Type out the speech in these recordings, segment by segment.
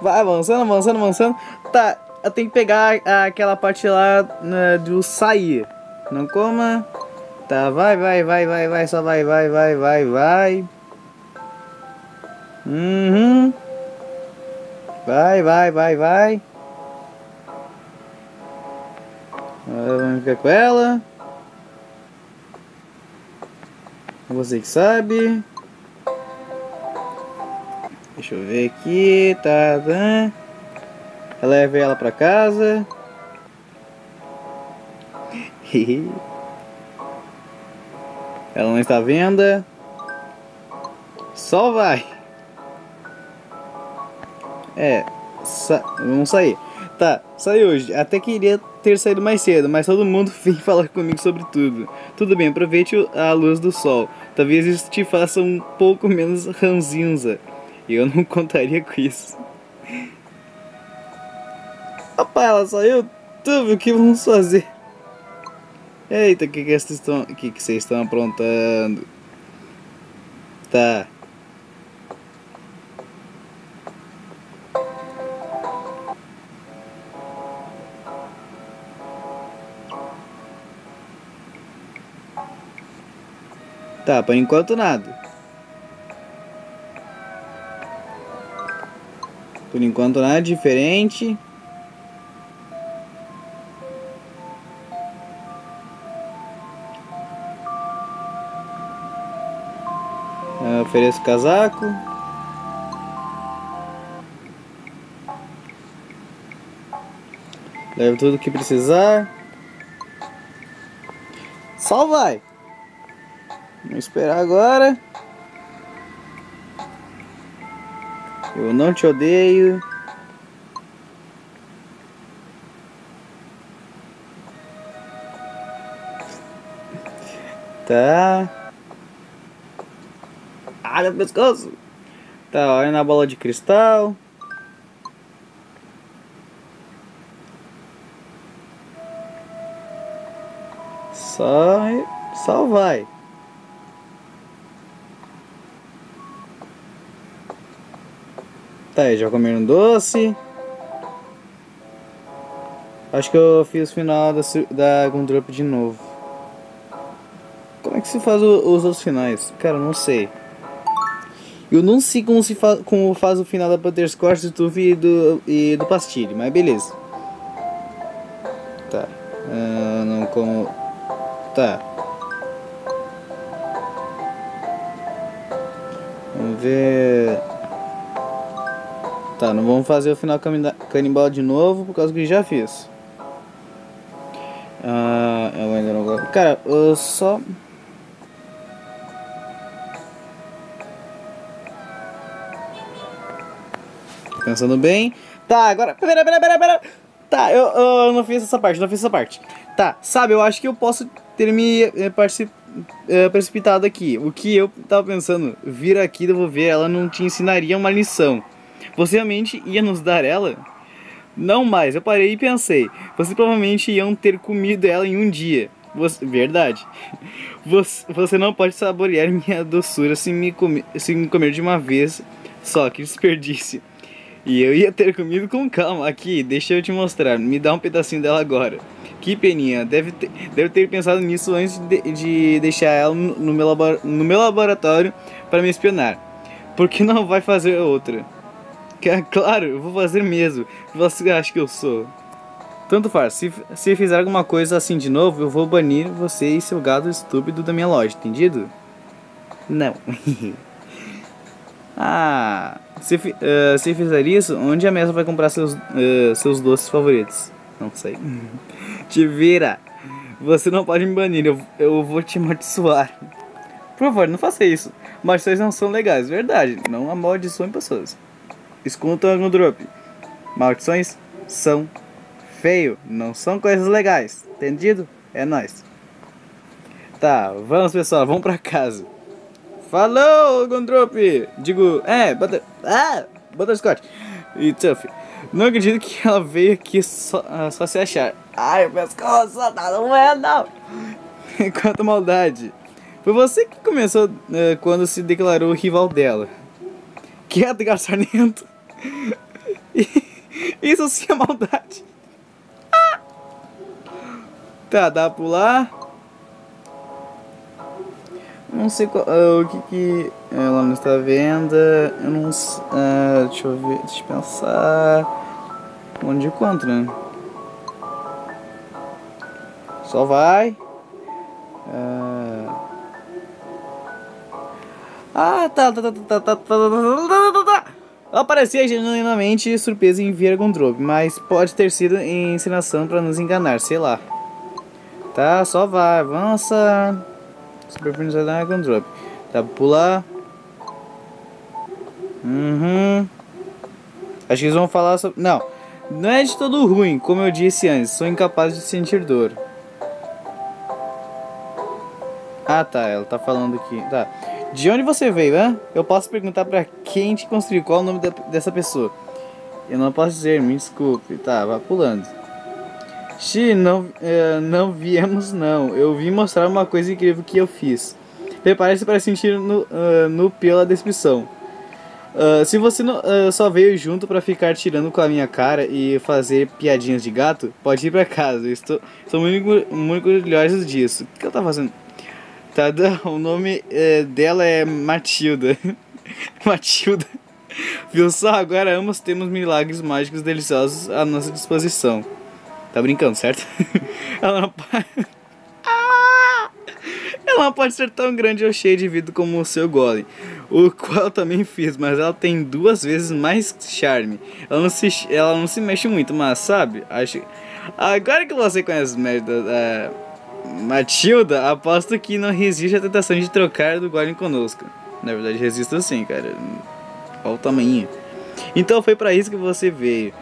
Vai avançando, avançando, avançando. Tá, eu tenho que pegar aquela parte lá né, do sair. Não coma. Tá, vai, vai, vai, vai, vai, só vai, vai, vai, vai, vai. Uhum. Vai, vai, vai, vai. Vamos ficar com ela. Você que sabe. Deixa eu ver aqui. Tá, tá. Leve ela pra casa. ela não está à venda. Só vai. É, sa vamos sair. Tá, saiu hoje. Até queria ter saído mais cedo, mas todo mundo vem falar comigo sobre tudo. Tudo bem, aproveite a luz do sol. Talvez isso te faça um pouco menos ranzinza. E eu não contaria com isso. Papai, ela saiu tudo, o que vamos fazer? Eita, o que, que vocês estão. Que, que vocês estão aprontando? Tá. Tá, por enquanto nada. Por enquanto nada diferente. Eu ofereço casaco. Levo tudo que precisar. Só vai. Vamos esperar agora. Eu não te odeio. Tá. Ah, meu pescoço. Tá, olha na bola de cristal. Só, só vai. Tá aí, já comeram doce. Acho que eu fiz o final da, da Gundrop de novo. Como é que se faz o, os outros finais? Cara, não sei. Eu não sei como se faz, como faz o final da Butterscotch, do Tuff e do, e do Pastilhe, mas beleza. Tá. Uh, não como. Tá. Vamos ver. Tá, não vamos fazer o final canibal de novo por causa que já fiz. Ah, eu ainda não gosto. Cara, eu só. Pensando bem. Tá, agora. Pera, pera, pera, pera. Tá, eu, eu não fiz essa parte, não fiz essa parte. Tá, sabe, eu acho que eu posso ter me eh, eh, precipitado aqui. O que eu tava pensando, vir aqui devolver, ela não te ensinaria uma lição. Você realmente ia nos dar ela? Não mais, eu parei e pensei. Vocês provavelmente iam ter comido ela em um dia. Você, verdade. Você, você não pode saborear minha doçura se me, comer, se me comer de uma vez só, que desperdício. E eu ia ter comido com calma. Aqui, deixa eu te mostrar. Me dá um pedacinho dela agora. Que peninha. Deve ter, deve ter pensado nisso antes de, de deixar ela no meu, no meu laboratório para me espionar. Por que não vai fazer outra? Claro, eu vou fazer mesmo. Você acha que eu sou? Tanto faz, se, se fizer alguma coisa assim de novo, eu vou banir você e seu gado estúpido da minha loja, entendido? Não. ah, se, uh, se fizer isso, onde a mesa vai comprar seus, uh, seus doces favoritos? Não sei. te vira! Você não pode me banir, eu, eu vou te amaldiçoar. Por favor, não faça isso. Maldições não são legais, verdade. Não amaldiçoem pessoas. Escuta no drop. Maldições são feio, não são coisas legais. Entendido? É nóis. Tá, vamos pessoal, vamos pra casa. Falou, Gondrop! Digo, é, Butter... Ah, Butterscotch. E Tuff. Não acredito que ela veio aqui só, uh, só se achar. Ai, o pescoço, tá, não é não. Quanta maldade. Foi você que começou uh, quando se declarou rival dela. Quieto, garçonento. Isso sim é maldade. Ah! Tá, dá pra pular. Não sei qual, uh, o que que ela não está vendo. Eu não sei. Uh, deixa eu ver. Deixa eu pensar. Onde quanto, né? Só vai. Uh... Ah, tá, tá, tá, tá, tá, tá, tá, tá, tá, Ela parecia genuinamente surpresa em ver Gondrop, mas pode ter sido encenação para nos enganar, sei lá. Tá, só vai, avança. Super Princesa Gondrop. Tá, pular. Uhum. Acho que eles vão falar sobre. Não, não é de todo ruim, como eu disse antes, sou incapaz de sentir dor. Ah tá, ela tá falando aqui. Tá. De onde você veio, hã? Eu posso perguntar pra quem te construiu, qual o nome da, dessa pessoa? Eu não posso dizer, me desculpe. Tá, pulando. Xi, não, uh, não viemos não. Eu vim mostrar uma coisa incrível que eu fiz. Prepare-se para sentir no, uh, no pela descrição. Uh, se você não, uh, só veio junto para ficar tirando com a minha cara e fazer piadinhas de gato, pode ir para casa. Eu estou, estou muito, muito orgulhoso disso. O que ela tá fazendo? Tá, o nome é, dela é Matilda. Matilda. Viu só? Agora ambos temos milagres mágicos deliciosos à nossa disposição. Tá brincando, certo? ela não pode... Ah! Ela não pode ser tão grande ou cheia de vida como o seu golem. O qual também fiz, mas ela tem duas vezes mais charme. Ela não se, ela não se mexe muito, mas sabe? Acho... Agora que você conhece mérito da... Matilda, aposto que não resiste à tentação de trocar do Golem conosco. Na verdade, resisto sim, cara. Olha o tamanho. Então foi para isso que você veio.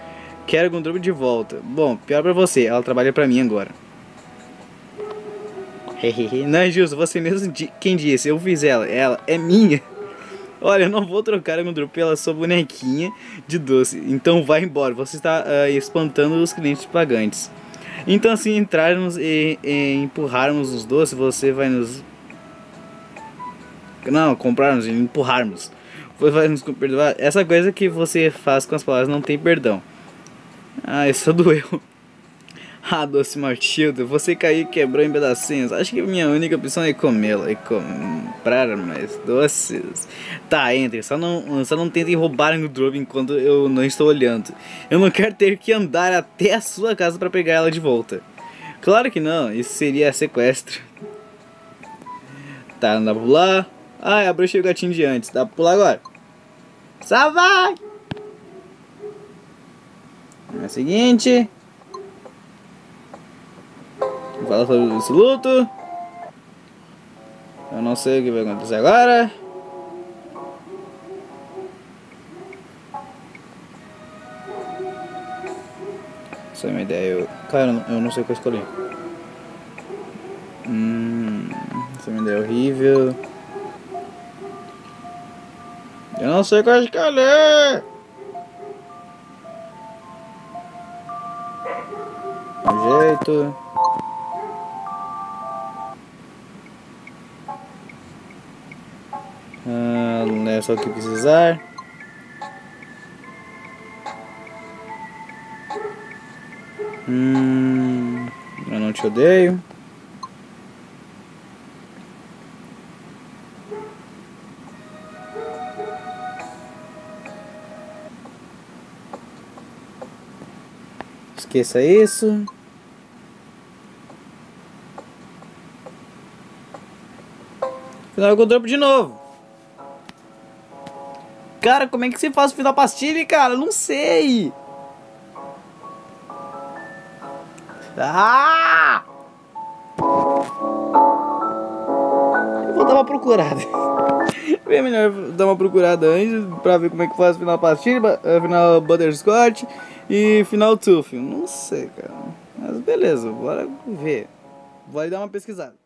Quero Gundrum de volta. Bom, pior pra você, ela trabalha pra mim agora. não é justo, você mesmo quem disse, eu fiz ela, ela é minha. Olha, eu não vou trocar a Gundrum pela sua bonequinha de doce, então vai embora, você está uh, espantando os clientes pagantes. Então, se entrarmos e, e empurrarmos os doces, você vai nos. Não, comprarmos e empurrarmos. Você vai nos perdoar. Essa coisa que você faz com as palavras não tem perdão. Ah, isso doeu. Ah, doce Matilda, você caiu e quebrou em pedacinhos. Acho que minha única opção é comê-la e comprar mais doces. Tá, entre. Só não, só não tentem roubar no drop enquanto eu não estou olhando. Eu não quero ter que andar até a sua casa para pegar ela de volta. Claro que não, isso seria sequestro. Tá, dá pra pular. Ah, abri o gatinho de antes. Dá pra pular agora. Só vai! É o seguinte. Fala sobre esse luto. Eu não sei o que vai acontecer agora. Essa é uma ideia. Eu, cara, eu não sei o que eu escolhi. Hum, essa é uma ideia horrível. Eu não sei o que eu escolhi. Um jeito. É só o que precisar. Hum, eu não te odeio. Esqueça isso. Final eu dropo de novo. Cara, como é que você faz o final pastilha, cara? Não sei. Ah! Eu vou dar uma procurada. É melhor dar uma procurada antes pra ver como é que faz o final pastilha, eh, final butterscotch e final tooth. Não sei, cara. Mas beleza, bora ver. Vou dar uma pesquisada.